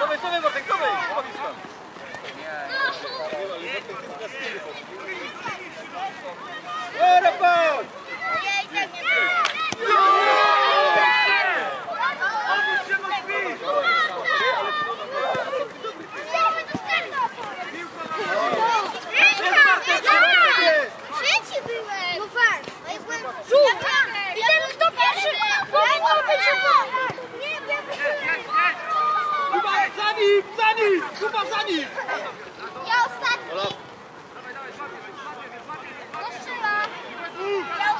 Dawaj, dawaj Bartek, dawaj! Pomagaj stąd! nimi! Kuba za nich! Ja ostatni! Ola. Kostrzyla! No ja!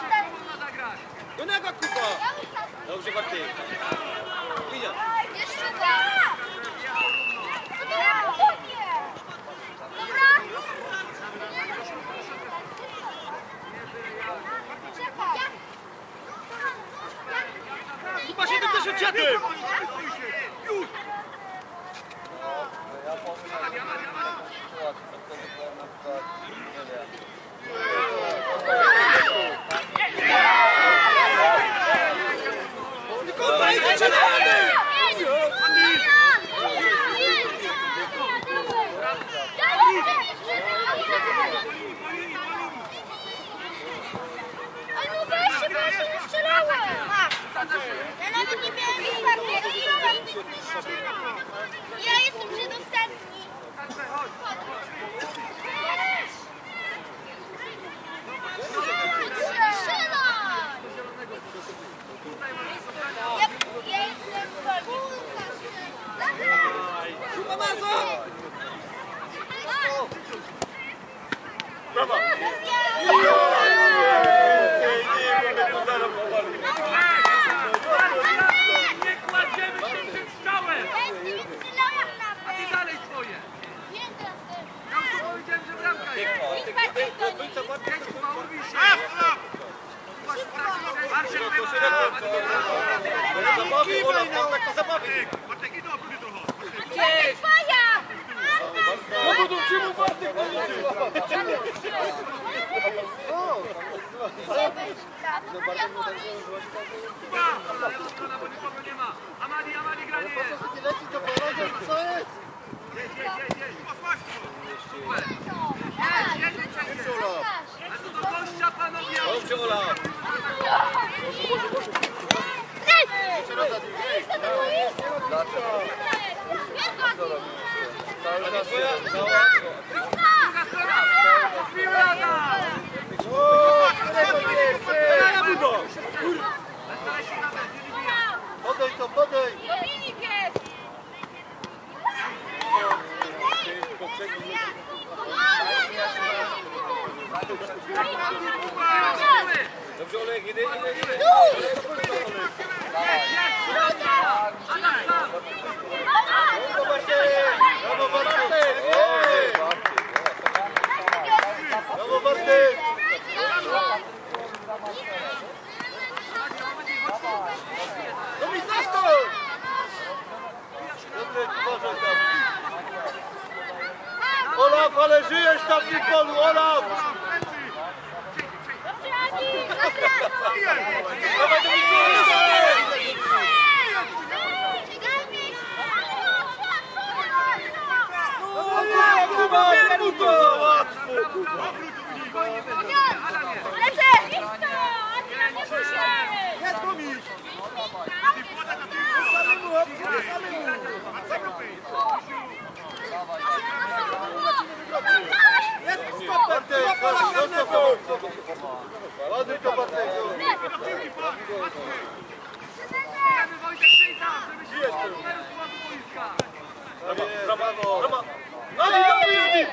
Do niego Kuba! Dobrze Barty! Linia! Jeszcze dwa! Kuba się to też uciekł! Zabawy! Podaj to, podaj! Dobrze Olek, idę, idę, idę. Brawo Bartek! Brawo Bartek! No mi znasz to! Dobre, uważaj tam. Olaf, ale żyjesz tam w polu, Olaf! Ладно, Патрик, Brawo, brawo, brawo! Ale ja mówię!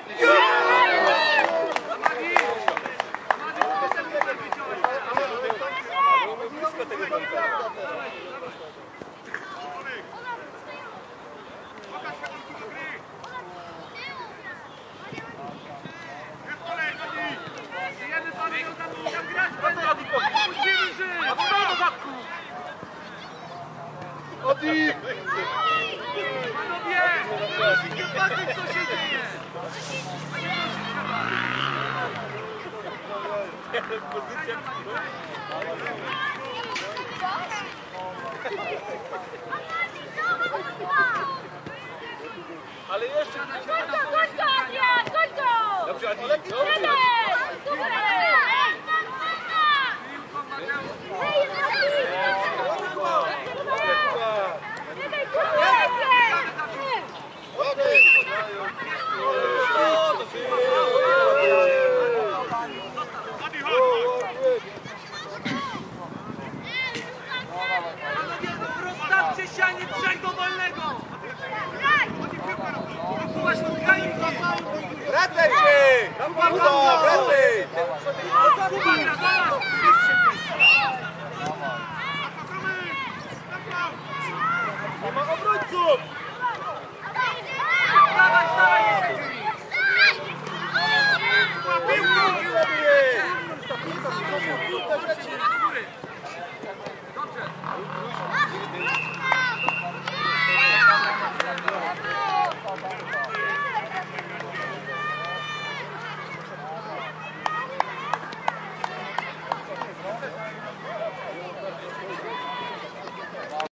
Ale jeszcze... Goń go, Adrian, goń go! Dobrze, Adi, dobrze. Super! Rozstawcie się, a nie trzej do wolnego! Masz odgranie! Wracaj się! Udo, wracaj! Uwaga,